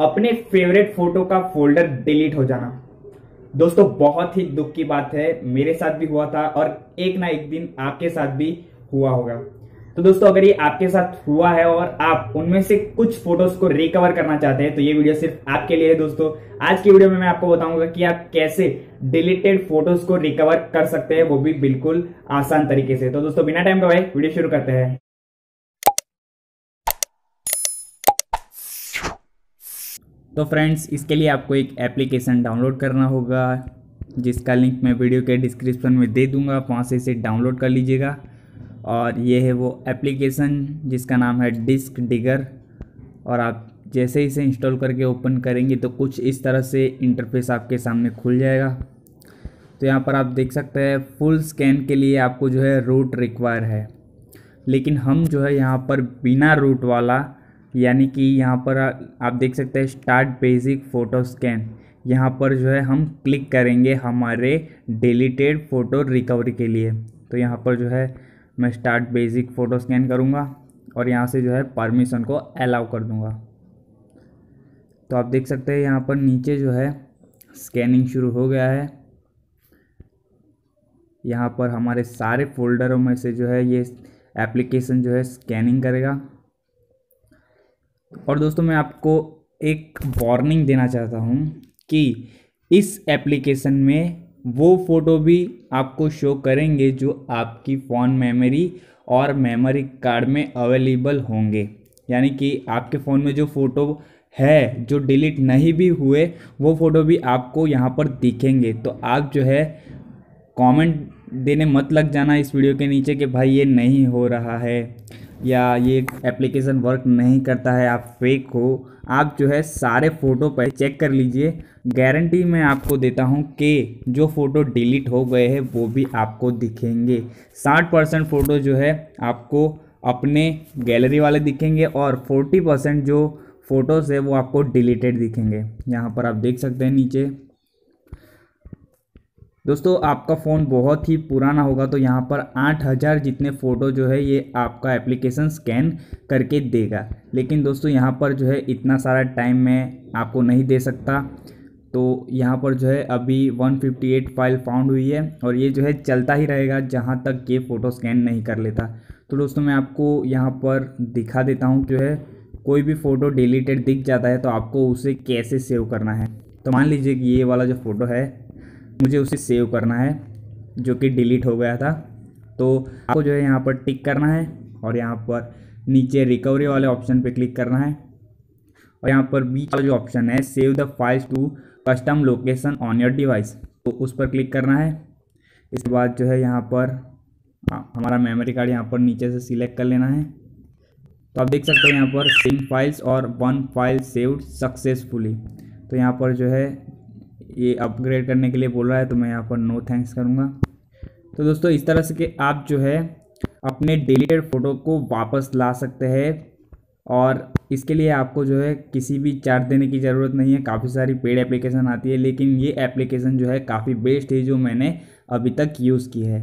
अपने favourite photo का folder delete हो जाना। दोस्तों, बहुत ही दुख की बात है, मेरे साथ भी हुआ था और एक ना एक दिन आपके साथ भी हुआ होगा। तो दोस्तों, अगर ये आपके साथ हुआ है और आप उनमें से कुछ फ़ोटोज़ को रिकवर करना चाहते हैं तो ये वीडियो सिर्फ़ आपके लिए है दोस्तों। आज की वीडियो में मैं आपको बताऊँगा कि आप कैसे डिलीटेड फ़ोटोज़ को रिकवर कर सकते हैं, वो भी बिल्कुल आसान तरीके से। तो दोस्तों, बिना टाइम गवाए वीडियो शुरू करते हैं। तो फ्रेंड्स, इसके लिए आपको एक एप्लीकेशन डाउनलोड करना होगा, जिसका लिंक मैं वीडियो के डिस्क्रिप्शन में दे दूँगा, आप वहाँ से इसे डाउनलोड कर लीजिएगा। और ये है वो एप्लीकेशन, जिसका नाम है डिस्क डिगर। और आप जैसे इसे इंस्टॉल करके ओपन करेंगे तो कुछ इस तरह से इंटरफेस आपके सामने खुल जाएगा। तो यहाँ पर आप देख सकते हैं, फुल स्कैन के लिए आपको जो है रूट रिक्वायर है। लेकिन हम जो है यहाँ पर बिना रूट वाला यानी कि यहाँ पर आप देख सकते हैं स्टार्ट बेसिक फ़ोटो स्कैन यहाँ पर जो है हम क्लिक करेंगे हमारे डिलीटेड फ़ोटो रिकवरी के लिए. तो यहाँ पर जो है मैं स्टार्ट बेसिक फ़ोटो स्कैन करूँगा और यहाँ से जो है परमिशन को अलाउ कर दूँगा. तो आप देख सकते हैं यहाँ पर नीचे जो है स्कैनिंग शुरू हो गया है. यहाँ पर हमारे सारे फोल्डरों में से जो है ये एप्लीकेशन जो है स्कैनिंग करेगा. और दोस्तों, मैं आपको एक वार्निंग देना चाहता हूँ कि इस एप्लीकेशन में वो फ़ोटो भी आपको शो करेंगे जो आपकी फ़ोन मेमोरी और मेमोरी कार्ड में अवेलेबल होंगे। यानी कि आपके फ़ोन में जो फ़ोटो है, जो डिलीट नहीं भी हुए, वो फ़ोटो भी आपको यहाँ पर दिखेंगे। तो आप जो है कमेंट देने मत लग जाना इस वीडियो के नीचे कि भाई ये नहीं हो रहा है या ये एप्लीकेशन वर्क नहीं करता है, आप फेक हो। आप जो है सारे फ़ोटो पर चेक कर लीजिए। गारंटी मैं आपको देता हूँ कि जो फ़ोटो डिलीट हो गए हैं, वो भी आपको दिखेंगे। साठ परसेंट फ़ोटो जो है आपको अपने गैलरी वाले दिखेंगे और फोर्टी परसेंट जो फ़ोटोज़ है, वो आपको डिलीटेड दिखेंगे। यहाँ पर आप देख सकते हैं नीचे। दोस्तों, आपका फ़ोन बहुत ही पुराना होगा तो यहाँ पर आठ हज़ार जितने फ़ोटो जो है ये आपका एप्लीकेशन स्कैन करके देगा। लेकिन दोस्तों, यहाँ पर जो है इतना सारा टाइम मैं आपको नहीं दे सकता। तो यहाँ पर जो है अभी 158 फ़ाइल फाउंड हुई है और ये जो है चलता ही रहेगा जहाँ तक ये फ़ोटो स्कैन नहीं कर लेता। तो दोस्तों, मैं आपको यहाँ पर दिखा देता हूँ जो है कोई भी फ़ोटो डिलीटेड दिख जाता है तो आपको उसे कैसे सेव करना है। तो मान लीजिए कि ये वाला जो फ़ोटो है मुझे उसे सेव करना है जो कि डिलीट हो गया था। तो आपको जो है यहाँ पर टिक करना है और यहाँ पर नीचे रिकवरी वाले ऑप्शन पे क्लिक करना है। और यहाँ पर बीच वाला जो ऑप्शन है save the files to custom location on your device तो उस पर क्लिक करना है। इसके बाद जो है यहाँ पर हाँ, हमारा मेमोरी कार्ड यहाँ पर नीचे से सिलेक्ट कर लेना है। तो आप देख सकते हैं यहाँ पर सेम फाइल्स और वन फ़ाइल सेव्ड सक्सेसफुली तो यहाँ पर जो है ये अपग्रेड करने के लिए बोल रहा है तो मैं यहाँ पर नो थैंक्स करूँगा। तो दोस्तों, इस तरह से कि आप जो है, अपने डिलीटेड फ़ोटो को वापस ला सकते हैं और इसके लिए आपको जो है, किसी भी चार्ज देने की ज़रूरत नहीं है। काफ़ी सारी पेड एप्लीकेशन आती है, लेकिन ये एप्लीकेशन जो है, काफ़ी बेस्ट है, जो मैंने अभी तक यूज़ की है।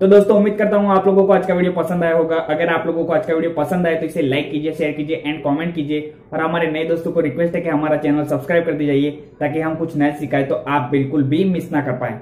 तो दोस्तों, उम्मीद करता हूँ आप लोगों को आज का वीडियो पसंद आया होगा। अगर आप लोगों को आज का वीडियो पसंद आए तो इसे लाइक कीजिए शेयर कीजिए एंड कमेंट कीजिए। और हमारे नए दोस्तों को रिक्वेस्ट है कि हमारा चैनल सब्सक्राइब कर दी जाइए, ताकि हम कुछ नया सिखाए तो आप बिल्कुल भी मिस ना कर पाए।